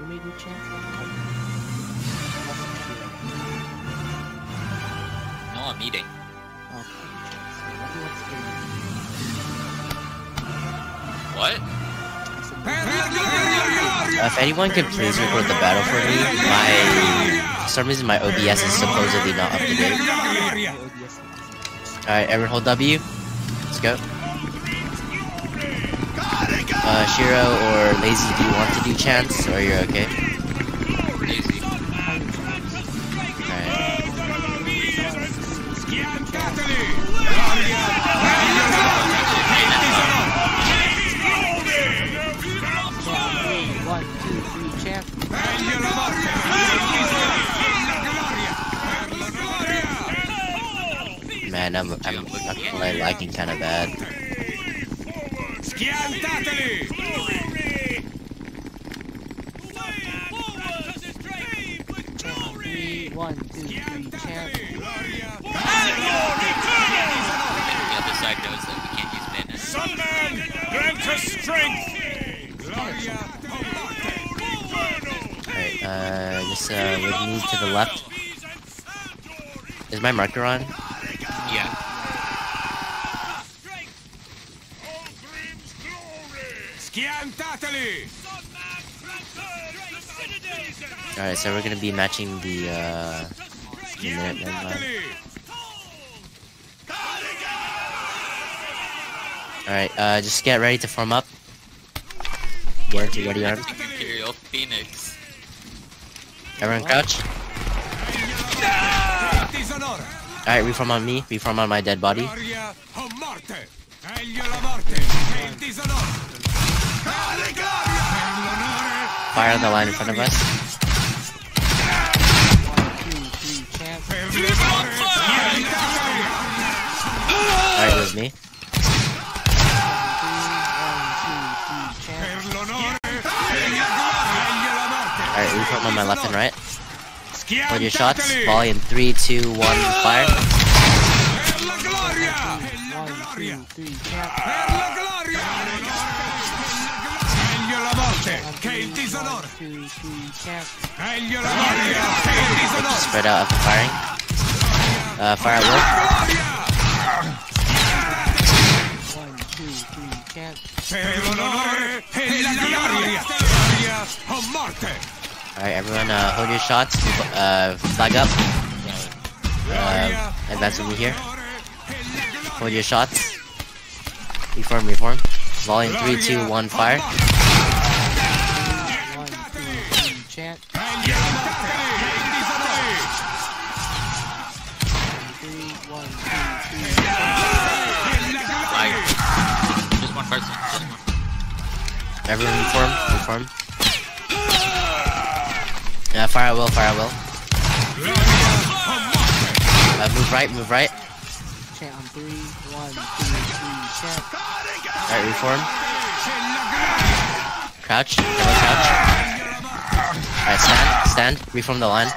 You may do chance No, I'm eating. What do you want to do? What? Uh, if anyone could please record the battle for me, my for some reason my OBS is supposedly not up to date. Alright, everyone hold W. Let's go. Uh, Shiro or Lazy, do you want to do chance, or you're okay? Easy. Alright. One, two, three, chance. Man, I'm, I'm, I'm like lagging kind of bad. Three, one, two, three, chance. The other side knows that we can't use bandits. Sunman, grant us strength. Alright, uh, just, uh, move to the left. Is my marker on? Yeah. Schiantateli! Alright, so we're gonna be matching the, uh, the minute man line. Alright, uh, just get ready to form up. Get into ready arm. Imperial Phoenix. Everyone crouch. Alright, reform on me. Reform on my dead body. Fire on the line in front of us. Alright, it was me. Alright, reform on my left and right. Hold your shots. Volley in 3, 2, 1, fire. One, two, three, che il disonore! two, three, chance. Meglio la gloria che il disonore! Spread out after firing. Uh, fire at will. One, two, three, chance. Per l'onore e la gloria! Gloria o morte! Alright, everyone, uh, hold your shots. Uh, flag up. Uh, advance with me here. Hold your shots. Reform, reform. Volume in 3, 2, 1, fire. Everyone reform, reform. Yeah, fire will, fire will. Uh, move right, move right. Chant on three, one, two, three, chant. Alright, reform. Crouch, everyone crouch. Alright, stand, stand, reform the line.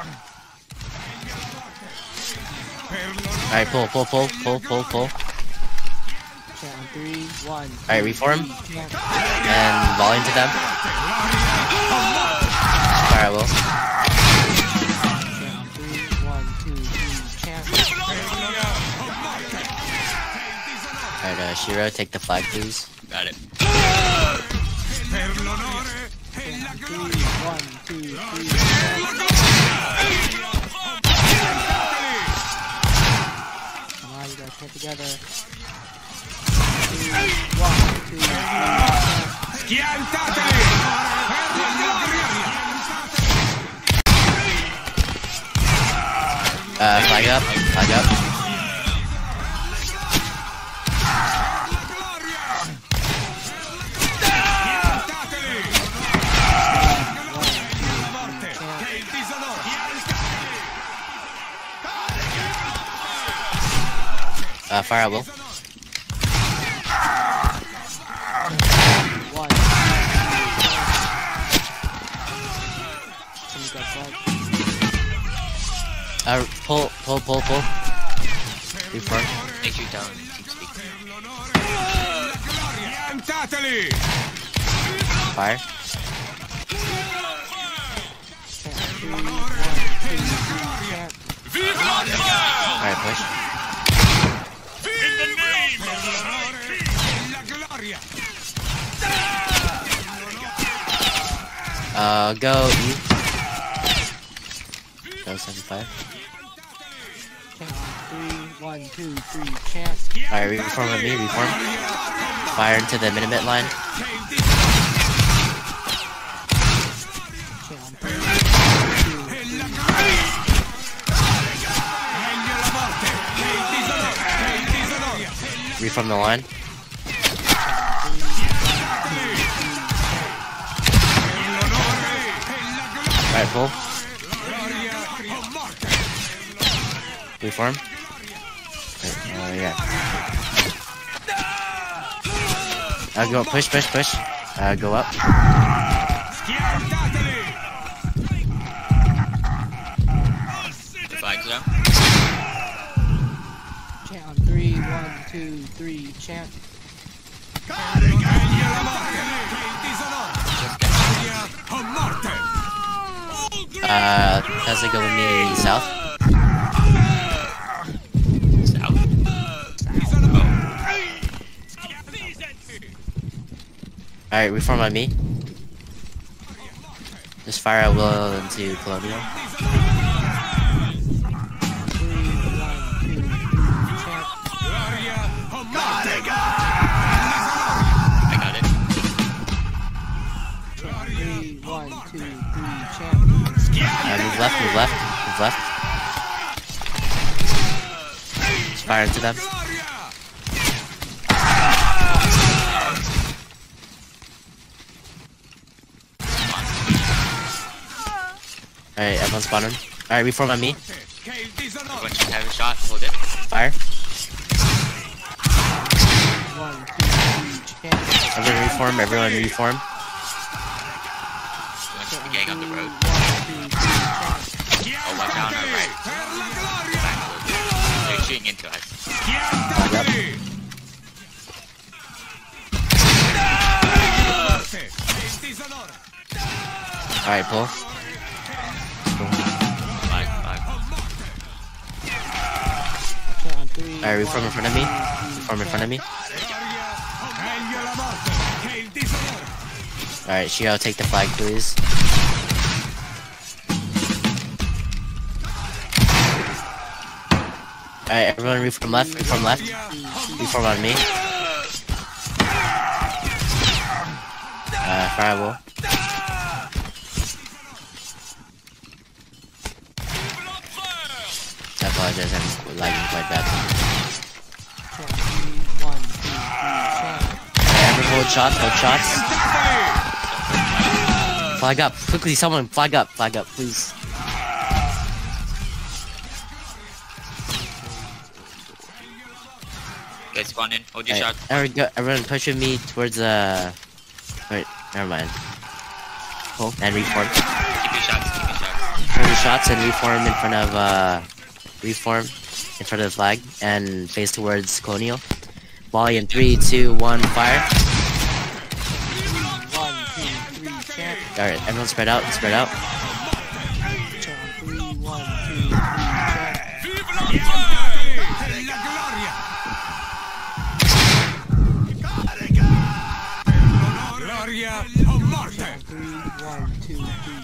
Alright, pull, pull, pull, pull, pull, pull. Three, one, Alright, reform. And volley into them. Fire at will. Chant on three, one, two, three, chant. Alright, uh, Shiro, take the flag, please. Got it. Per l'onore Chant on three, one, two, three. Come on, you guys get together. Uh, flag up, flag up. Uh, fire will. Pull, pull, pull, pull. Be far. Take you down. Keep speaking. Fire. Alright, push. In the name of the Uh, go, E. Alright, reform with me, reform. Fire into the minute line. Reform the line. Alright, pull. Reform. Alright, yeah. Uh, go push, push, push. Uh, go up. Flag's down. chant three, one, two, three, chant. Meglio la morte che il disonore. Gloria o morte. Uh, Tesla go with me south. South. Alright, reform on me. Just fire at will into Colonial. Move left, move left, move left. Just fire into them. Alright, everyone spawn in. Alright, reform on me. Everyone should have a shot. Hold it. Fire. Everyone reform, everyone reform. Getting on the road. Oh, our right. They're shooting into us. Disonore. Alright, pull. Alright, reform in front of me. Reform in front of me. Alright, Shiro, take the flag, please. Alright, everyone reform left, reform left. Reform on me. Uh, fireball. I apologize, I'm lagging quite bad. Hold shots, hold shots. Flag up, quickly, someone, flag up, flag up, please. Guys, spawn in. Hold your Alright, shot. everyone, go, everyone push with me towards uh. Wait, never mind. Pull and reform. Keep your shots. Keep your shots. Turn the shots and reform in front of uh. Reform in front of the flag and face towards Colonial. Volley in three, two, one, fire.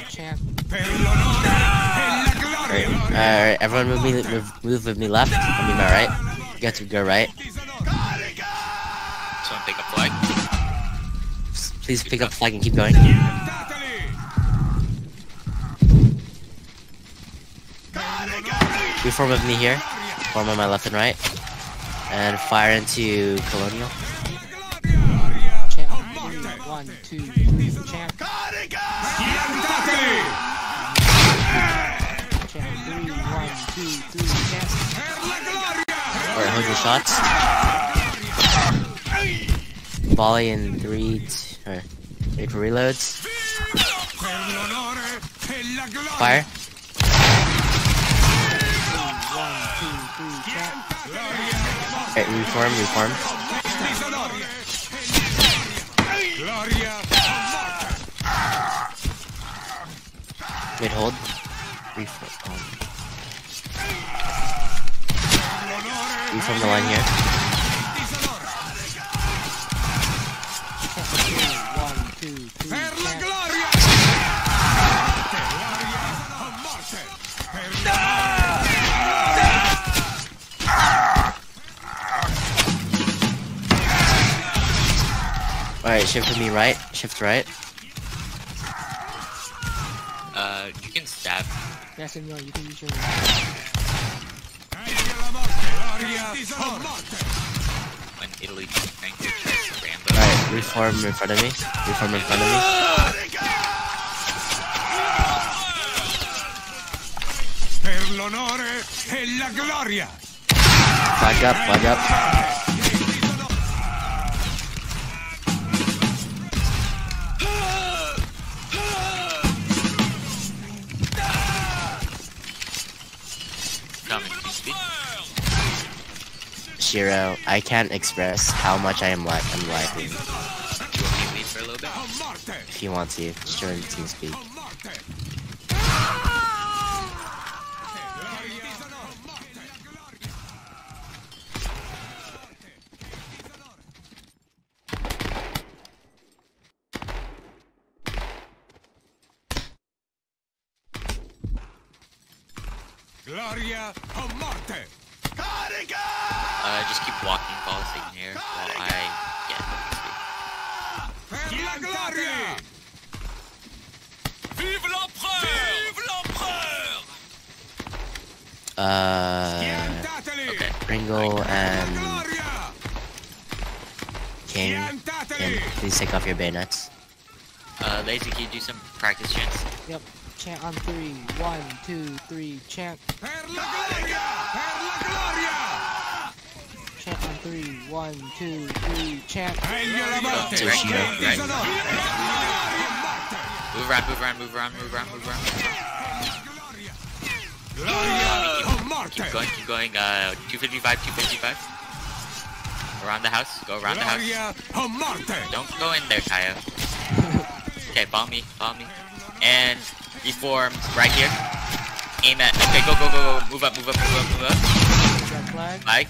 Chant. Per l'onore e la gloria. Alright, alright, everyone move me, move, move with me left. I mean my right. You got to go right. Someone pick up flag. Please pick up the flag and keep going. Reform with me here. Form on my left and right. And fire into Colonial. One, two, three. Alright, hold your shots. Volley in three, two, for reloads. Fire. Alright, reform, reform. O hold. Reform. reform the line here. Alright, shift with me right. Shift right. Uh, you can stab. Yeah, senor, you can use your. Gloria a morte! Gloria a morte! When Italy trying to try to Rambo. Alright, reform in front of me. Reform in front of me. Per l'onore e la gloria! Flag up, back up. Coming, Team. Shiro, I can't express how much I am like I'm liking. Do you want to for a little bit? If you want to, just join TeamSpeak. A morte! Gloria a morte! Gloria a morte! Uh, just keep walking, follow Satan here while I get Team Speed. Per la gloria! Vive l'empereur! Vive l'empereur! Uh, Okay. Pringle and gloria! King, please take off your bayonets. Uh, Lazy, can you do some practice chants? Yep. Chant on three. One, two, three. Chant. Per la gloria! Per la gloria! Chant on three. One, two, three. Chant. Meglio la morte! So she- che right. disonore! Gloria! Move around, move around, move around, move around, move around. Gloria a morte! Keep going, keep going. Uh, 255, 255. Around the house. Go around the house. Gloria a morte! Don't go in there, Kaya. Okay, follow me, follow me. And reform right here. Aim at. Okay, go, go, go, go. Move up, move up, move up, move up. Red flag. Mike.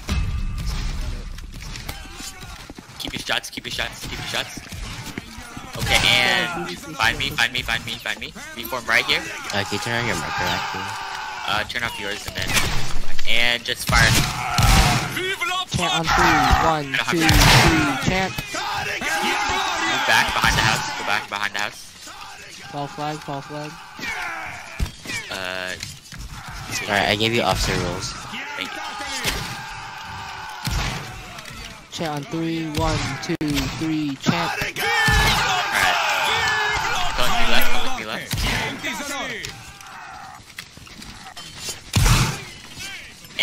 Keep your shots, keep your shots, keep your shots. Okay, and find me, find me, find me, find me. Reform right here. Uh, can you turn on your marker actually? Uh, turn off yours and then. And just fire. Chant on three. One, two, three. Chant. Move back behind the house. Go back behind the house. Fall flag. Fall flag. Uh, Alright, I gave you officer rules. thank you. Chant on three. One, two, three. Chant.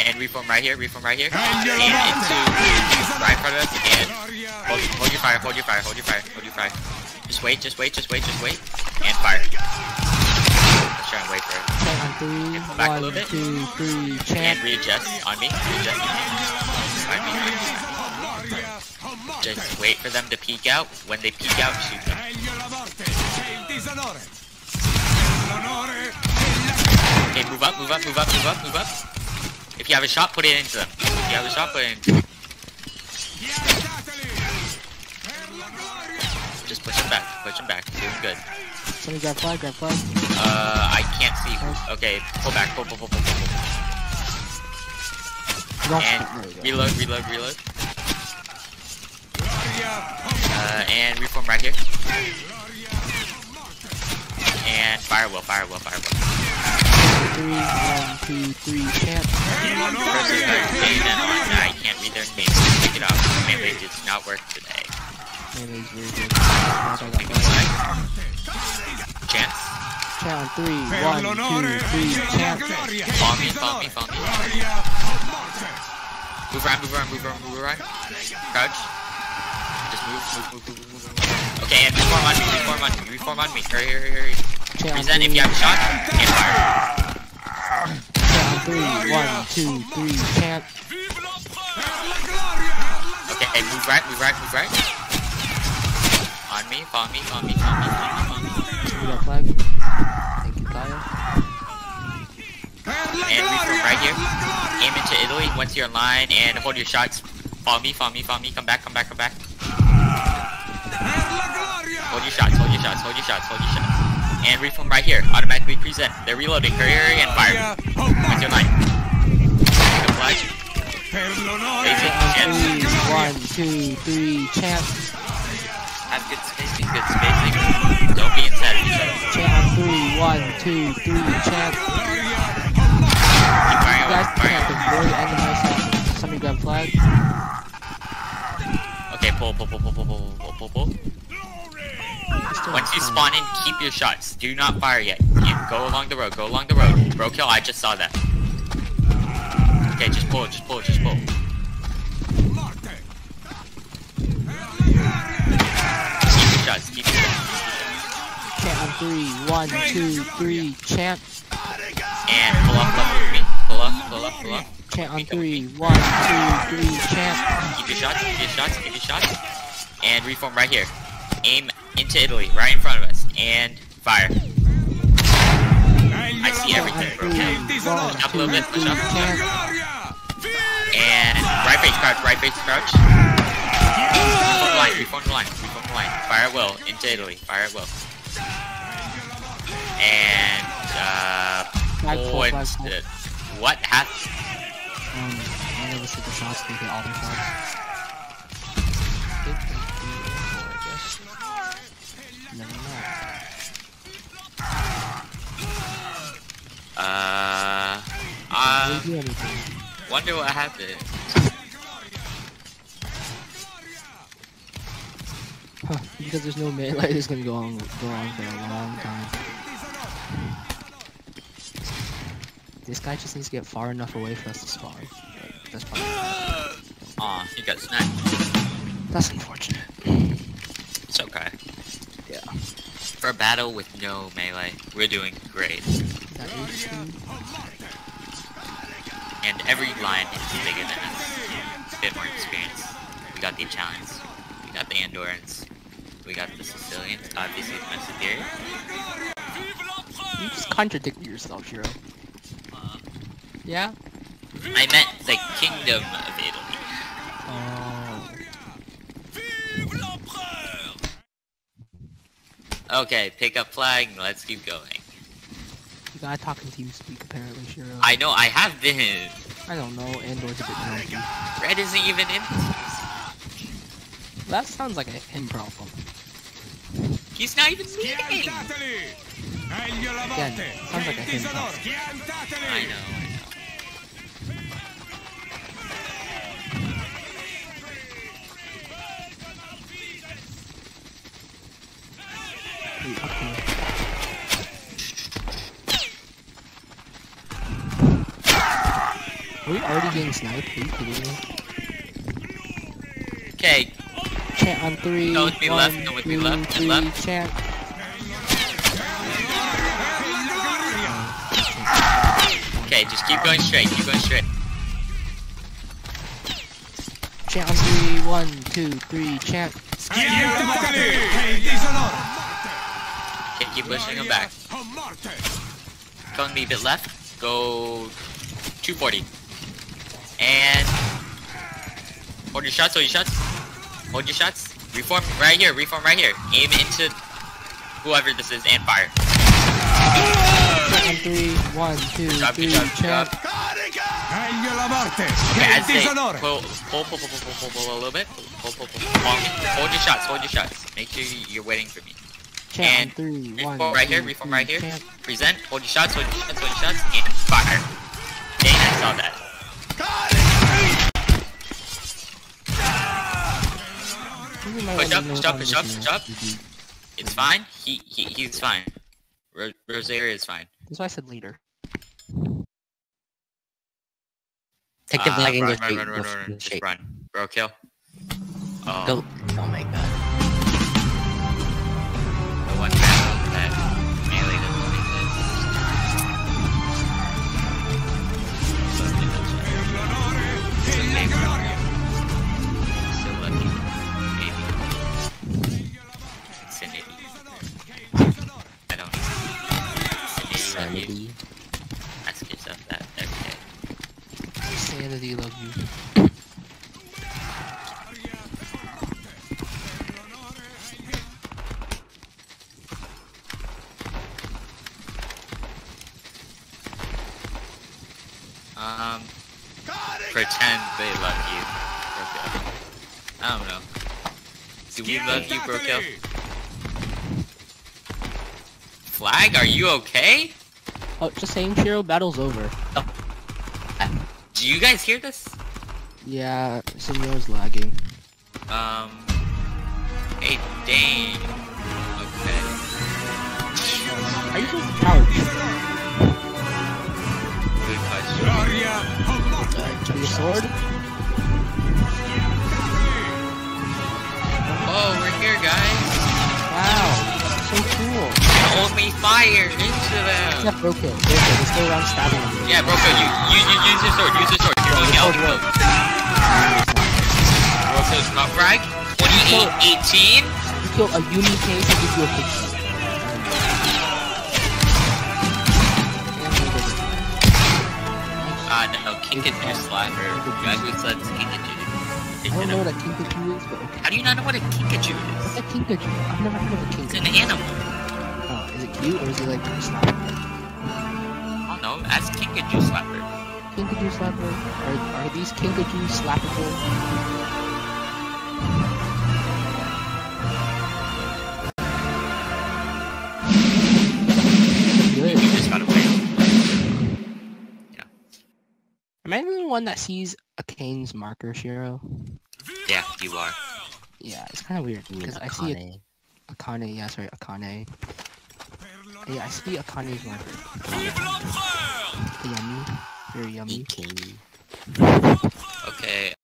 And reform right here, reform right here. Meglio And la into morte! right in front of us. And hold, hold your fire, hold your fire, hold your fire, hold your fire. Just wait, just wait, just wait, just wait. And fire. Let's try and wait for it. Chant on three. Come back a One, little bit. three. And readjust on me. Readjust. Find me. Gloria a! Just wait for them to peek out. When they peek out, shoot them. Meglio la morte che il disonore! Per l'onore Okay, move up, move up, move up, move up, move up. If you have a shot, put it into them. If you have a shot, put it into them. Schiantateli! Per la gloria! Just push them back, push them back. Doing good. Somebody grab flag. Grab flag. Uh, I can't see. Okay, pull back, pull, pull, pull, pull, pull. And there we go. reload, reload, reload. Uh, and reform right here. And firewall, firewall, firewall. Three. One, two, three. Name and on. I can't read their names. Pick it up. Melee does not work today. Melee's very good. Chance. Chant on three. One, two, three. e gloria! Follow me, follow me, follow me. Move around, move around, move around, move around. Crouch. Just move, move, move, move, move. Okay, reform on me, reform on me, reform on me. Hurry, hurry, hurry. Present if you have a shot, and fire. Chant on three. One, two, three. Chant. Per! Okay, move right, move right, move right. On me, follow me, follow me, follow me, follow me, follow me. We got flag. Thank you, Kyle. And reform right here. Aim into Italy once you're in line and hold your shots. Follow me, follow me, follow me. Come back, come back, come back. Hold your shots, hold your shots, hold your shots, hold your shots. And reform right here. Automatically present. They're reloading. Hurry, hurry, and fire. Once you're in line. Take a flag. Per l'onore Face it. Chant on And three. One, two, three. Chant. have good spacing, good spacing. Don't be inside of each other. Chant on three. One, two, three. Chant. Keep firing You guys away, firing chant at very end my section. Somebody grab flag. Okay, pull, pull, pull, pull, pull, pull, pull, pull, pull. Once you spawn in, keep your shots. Do not fire yet. You go along the road. Go along the road. Bro kill. I just saw that. Okay, just pull. Just pull. Just pull. Keep your shots. Keep your shots. Chant on three. One, two, three. Chant. And pull up, pull up with me. Pull up, pull up, pull up. Chant on Come with me, three. One, two, three. Chant. Keep your shots. Keep your shots. Keep your shots. And reform right here. Aim into Italy, right in front of us, and fire. I see everything, bro. Chant on three. One, Up a little bit, push two, up. Chant. Gloria! And right face crouch, right face crouch. Reform the line, reform the line, reform the line. Fire at will, into Italy, fire at will. And, uh, Flag full, pull flag and, full. uh, what happened? Um, I never see the shots. They hit all the shots. Never know. Uh, do wonder what happened. Huh, because there's no melee, it's gonna go on, go on for a long time. This guy just needs to get far enough away for us to spawn. That's probably Aw, he got sniped. that's unfortunate. It's okay. For a battle with no melee, we're doing great. That is true. And every line is bigger than us. A bit more experience. We got the Italians. We got the Andorans. We got the Sicilians. Obviously, the Mesopotamians. You just contradicted yourself, Shiro. Uh, yeah? I meant the Kingdom of Italy. Oh. Okay, pick up flag. Let's keep going. The guy talking to you speak apparently, Shiro. I know I have been. I don't know, Andor's a bit grumpy. Red isn't even in. That sounds like a him problem. He's not even leading. Schiantateli! Meglio la Again, sounds like a il hint. disonore! Schiantateli! I know. I know. Already getting sniped? Are you kidding me? Okay, Chant on three. Go with me one, left, go with me left, three, left. Chant. okay, just keep going straight. Keep going straight. Chant on three. One, two, three. Chant. Schiantateli! Che il disonore! Okay, keep pushing him back. Going me a bit left. Go 240. And hold your shots. Hold your shots. Hold your shots. Reform right here. Reform right here. Aim into whoever this is and fire. Chant on three. Good job, three. good job, good job. Meglio la morte! Okay, Che il disonore! pull, pull, pull, pull, pull, pull, pull, pull a little bit. Pull, pull, pull, pull. Hold, hold your shots. Hold your shots. Make sure you- you're waiting for me. Chant And three. One, Reform right here. Reform three, right here. Chant. Present. Hold your shots. Hold your shots. Hold your shots. And fire. Dang, I saw that. Push up, push up, push up, push up. It's fine. He, he he's fine. Ro- Rosario is fine. That's why I said leader. Take the Uh, flag and run, go run, straight. run, run, run, go Just straight. run. Bro, kill. Oh, Go. Oh my god. I don't know. Sanity lucky. Sanity. Ask yourself that. Sanity loves you. Um, pretend they love you. Brokil. I don't know. Do we love you, Brokil? Flag, are you okay? Oh, just saying, Shiro, battle's over. Oh, Do you guys hear this? Yeah, Senor's lagging. Um. Hey, dang. Okay. Are you supposed to crouch? Good question. Your sword? Hold me fire into them. Yeah, Broken. Broken. Let's go around stabbing them. Yeah, Broko, you, you, you use your sword. Use your sword. You're going out. Sword works. Broko's not frag. 28, 18. You kill a uni case and give you a picture. Ah, no, Kinkajou Slapper. Dragon Sun's Kinkajou. I don't know what a kinkajou is, but okay. How do you not know what a Kinkajou is? What's a kinkajou? I've never heard of a kinkajou. It's an animal. Is it cute or is it like a slapper? I don't know. Ask Kinkajou Slapper. Kinkajou slapper? Are, are these kinkajou slappable? Good. You just got away. Am I the only one that sees Akane's marker, Shiro? Yeah, you are. Yeah, it's kind of weird because I see Akane? a Akane. Yeah, sorry, Akane. Yeah, I see Akane's marker. Yummy, very yummy. Okay,